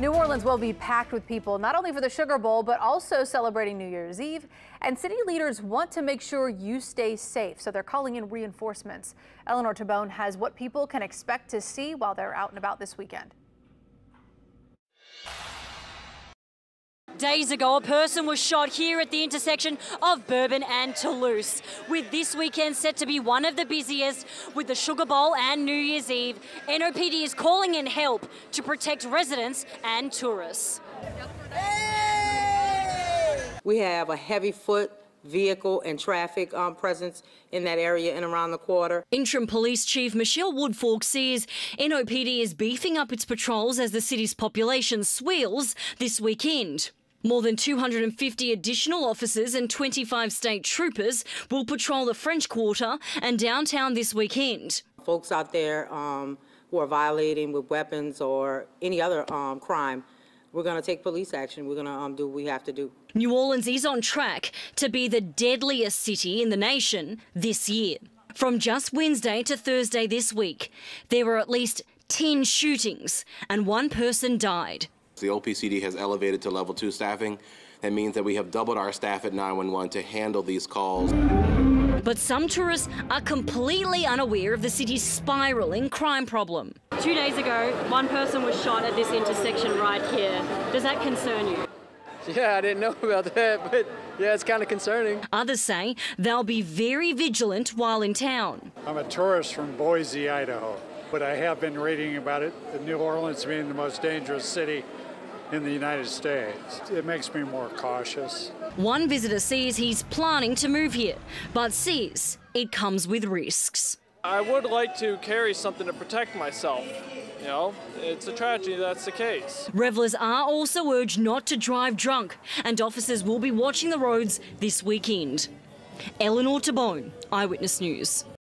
New Orleans will be packed with people, not only for the Sugar Bowl, but also celebrating New Year's Eve. And city leaders want to make sure you stay safe, so they're calling in reinforcements. Eleanor Tabone has what people can expect to see while they're out and about this weekend. Days ago, a person was shot here at the intersection of Bourbon and Toulouse. With this weekend set to be one of the busiest with the Sugar Bowl and New Year's Eve, NOPD is calling in help to protect residents and tourists. We have a heavy foot vehicle and traffic um, presence in that area and around the quarter. Interim Police Chief Michelle Woodfork says NOPD is beefing up its patrols as the city's population swells this weekend. More than 250 additional officers and 25 state troopers will patrol the French Quarter and downtown this weekend. Folks out there um, who are violating with weapons or any other um, crime, we're going to take police action. We're going to um, do what we have to do. New Orleans is on track to be the deadliest city in the nation this year. From just Wednesday to Thursday this week, there were at least 10 shootings and one person died. The OPCD has elevated to level two staffing. That means that we have doubled our staff at 911 to handle these calls. But some tourists are completely unaware of the city's spiralling crime problem. Two days ago, one person was shot at this intersection right here. Does that concern you? Yeah, I didn't know about that, but yeah, it's kind of concerning. Others say they'll be very vigilant while in town. I'm a tourist from Boise, Idaho, but I have been reading about it, New Orleans being the most dangerous city in the United States. It makes me more cautious. One visitor says he's planning to move here, but says it comes with risks. I would like to carry something to protect myself. You know, it's a tragedy that's the case. Revelers are also urged not to drive drunk, and officers will be watching the roads this weekend. Eleanor Tabone, Eyewitness News.